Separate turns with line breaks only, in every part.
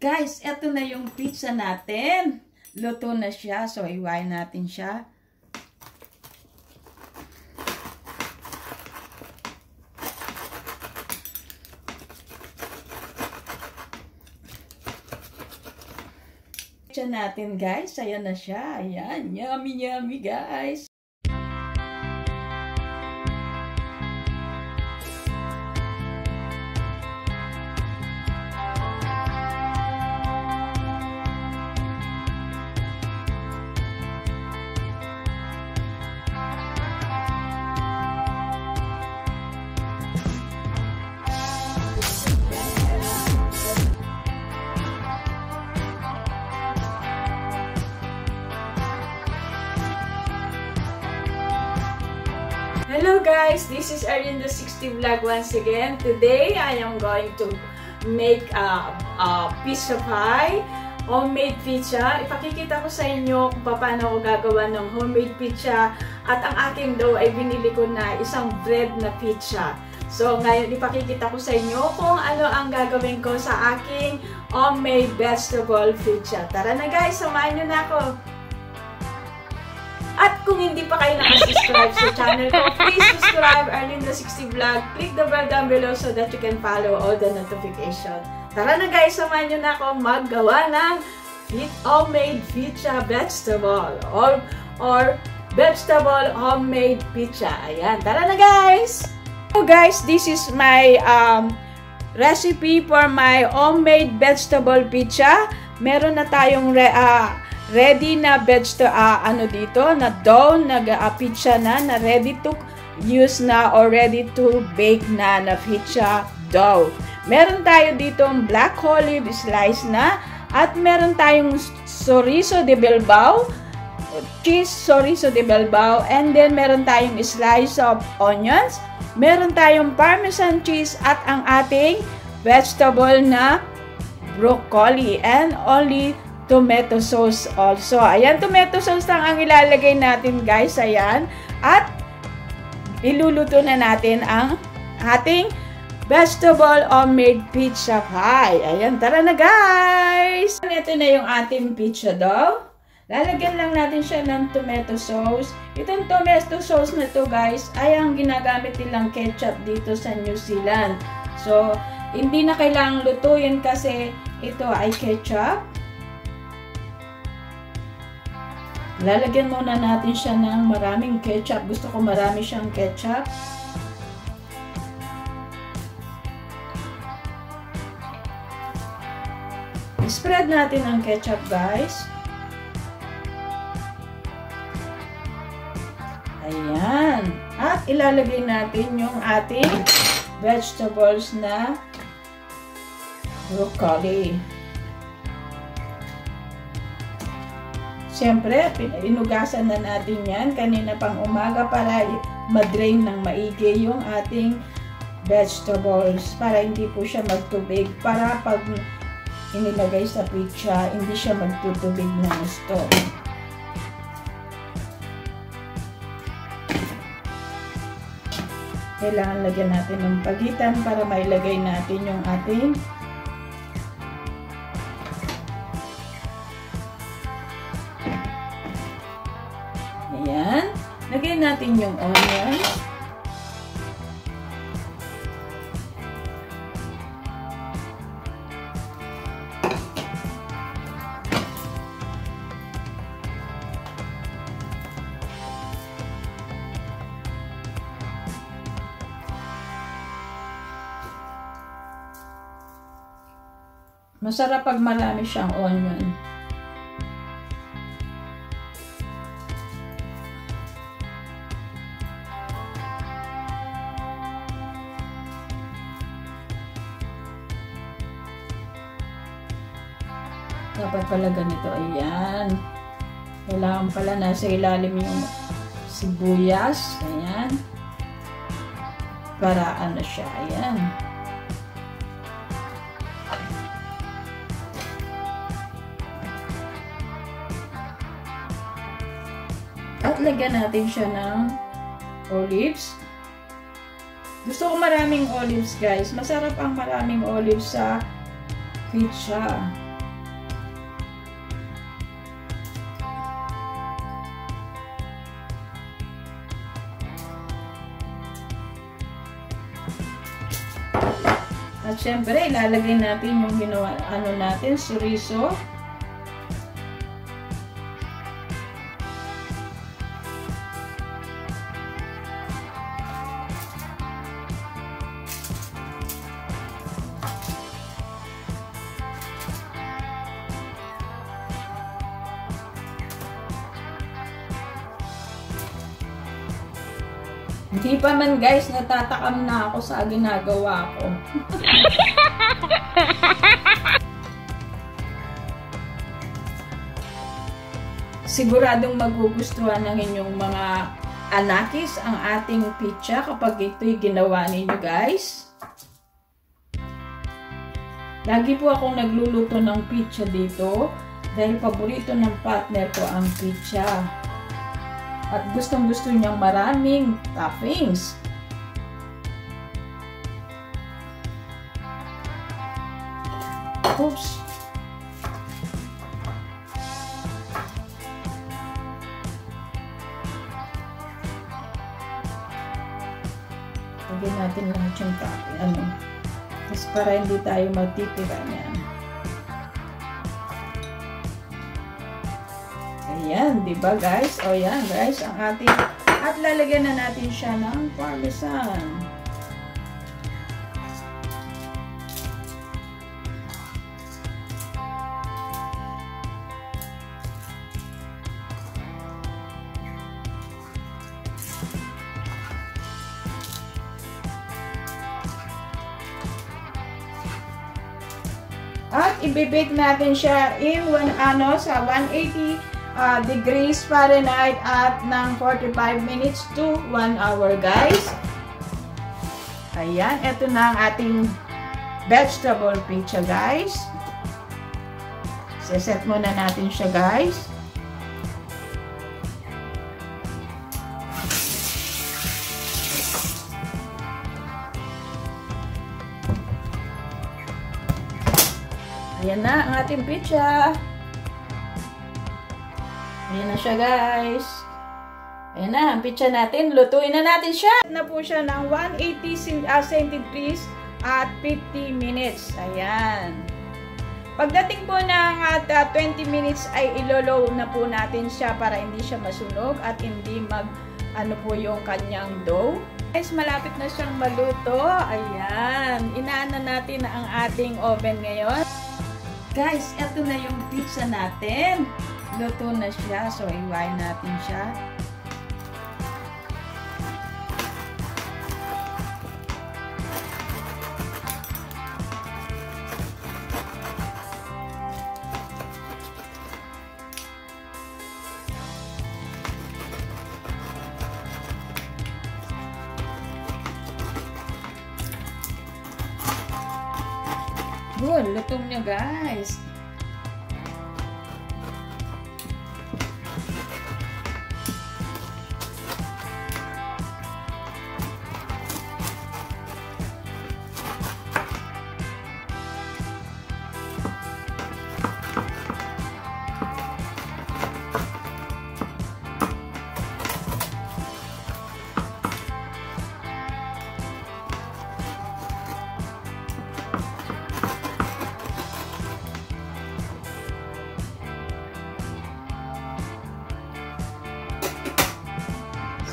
Guys, eto na yung pizza natin. Luto na siya. So, iwain natin siya. Pizza natin, guys. Ayan na siya. Ayan. Yummy, yummy, guys. Hello guys, this is Arianda 60 Vlog once again. Today, I am going to make a, a pizza pie, homemade pizza. Ipakikita ko sa inyo kung paano ako gagawa ng homemade pizza at ang aking dough ay binili ko na isang bread na pizza. So ngayon, ipakikita ko sa inyo kung ano ang gagawin ko sa aking homemade vegetable pizza. Tara na guys, samahan nyo na ako! At kung hindi pa kayo nakasubscribe sa channel ko, please subscribe Arlinda60 Vlog. Click the bell down below so that you can follow all the notification. Tara na guys, samahan nyo na ako maggawa ng homemade pizza vegetable or, or vegetable homemade pizza. Ayan, tara na guys! So guys, this is my um, recipe for my homemade vegetable pizza. Meron na tayong uh, ready na vegetable, uh, ano dito, na dough, na uh, pizza na, na ready to use na or ready to bake na na pizza dough. Meron tayo dito black olive slice na at meron tayong chorizo de Bilbao, cheese chorizo de Bilbao, and then meron tayong slice of onions, meron tayong parmesan cheese at ang ating vegetable na broccoli and only tomato sauce also. Ayan, tomato sauce lang ang ilalagay natin guys. Ayan. At iluluto na natin ang ating vegetable homemade pizza pie. Ayan, tara na guys! Ito na yung ating pizza dough. Lalagyan lang natin siya ng tomato sauce. Itong tomato sauce na to guys ay ang ginagamit nilang ketchup dito sa New Zealand. So, hindi na kailangang lutuin kasi ito ay ketchup. Lalagyan muna natin siya ng maraming ketchup. Gusto ko marami siyang ketchup. Spread natin ang ketchup, guys. Ayan. At ilalagay natin yung ating vegetables na broccoli. Siyempre, inugasan na natin yan kanina pang umaga para madrain ng maigi yung ating vegetables para hindi po siya magtubig. Para pag inilagay sa pizza, hindi siya magtutubig ng gusto. Kailangan lagyan natin ng pagitan para mailagay natin yung ating natin yung onion. Masarap pag marami siyang onion. Dapat pala ganito. Ayan. Kailangan pala nasa ilalim yung sibuyas. Ayan. Para ano siya. Ayan. At lagyan natin siya ng olives. Gusto ko maraming olives guys. Masarap ang maraming olives sa pizza. Syempre, ilalagay natin yung ginawa, ano natin, suriso. Hindi pa man guys, natatakam na ako sa ginagawa ko. Siguradong magugustuhan ng inyong mga anakis ang ating pizza kapag ito'y ginawa ninyo guys. Lagi po akong nagluluto ng pizza dito dahil paborito ng partner ko ang pizza. At gustong gusto niyang maraming toppings. Oops. Lagyan natin lahat yung topping. Ano? Tapos para hindi tayo magtitira niyan. Ayan, di ba guys? O yan guys, ang ating at lalagyan na natin siya ng parmesan. At ibibake natin siya in one, ano, sa 180 uh, degrees Fahrenheit at ng 45 minutes to 1 hour, guys. Ayan, ito na ang ating vegetable pizza, guys. Seset muna natin siya, guys. Ayan na ang ating pizza. Ayan na siya, guys. Ayan na, ang pizza natin. Lutuin na natin siya. Na po siya ng 180 uh, centigrades at 50 minutes. Ayan. Pagdating po ng at, uh, 20 minutes ay ilolow na po natin siya para hindi siya masunog at hindi mag ano po yung kanyang dough. Guys, malapit na siyang maluto. Ayan. Inaan na natin ang ating oven ngayon. Guys, eto na yung pizza natin. Luto na siya. So, iwain natin siya. Good, lutong niya guys.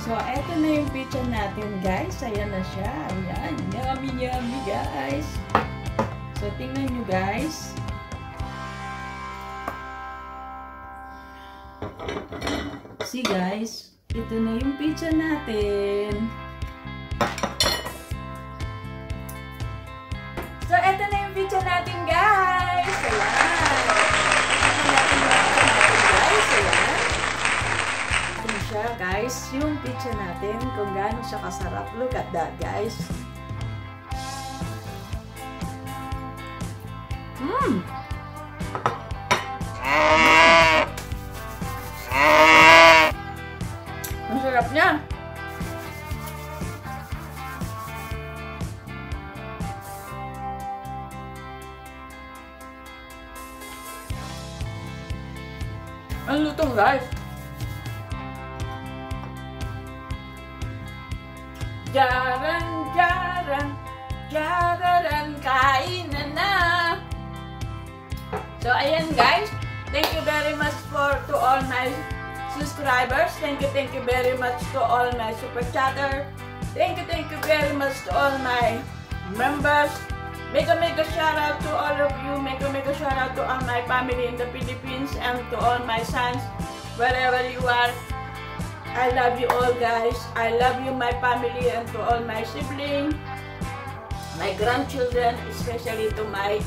So, eto na yung pizza natin, guys. Ayan na siya. Ayan. Yummy, yummy, guys. So, tingnan nyo, guys. See, guys. Ito na yung pizza natin. siya natin kung gaano siya kasarap. Look at that, guys. Mmm! Ang sarap niya! Ang lutong, guys! So, ayan guys. Thank you very much for to all my subscribers. Thank you, thank you very much to all my super chatter. Thank you, thank you very much to all my members. Make Mega mega shout out to all of you. Make Mega mega shout out to all my family in the Philippines and to all my sons wherever you are. I love you all guys. I love you my family and to all my siblings, my grandchildren, especially to my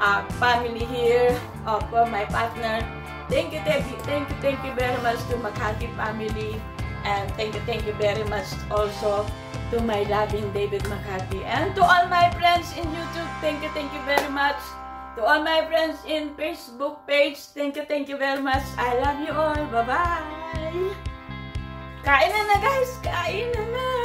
uh, family here, uh, my partner. Thank you, thank you, thank you, thank you very much to Makati family. And thank you, thank you very much also to my loving David Makati. And to all my friends in YouTube, thank you, thank you very much. To all my friends in Facebook page, thank you, thank you very much. I love you all. Bye-bye. Kain na na guys! Kain na na!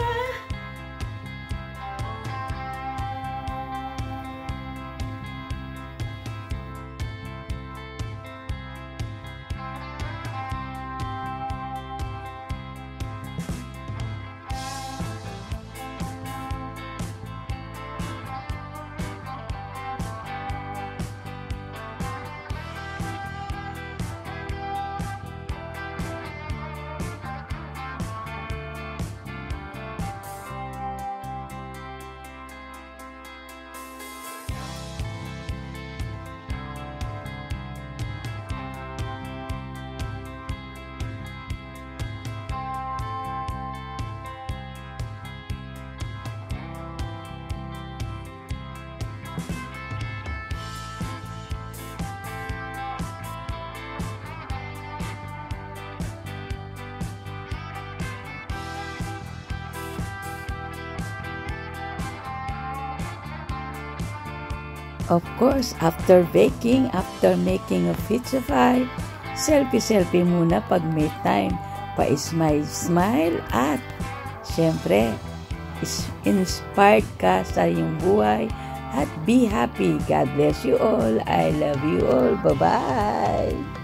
Of course, after baking, after making a pizza pie, selfie-selfie muna pag may time. Pa-smile-smile at syempre, inspired ka sa iyong buhay at be happy. God bless you all. I love you all. Bye-bye.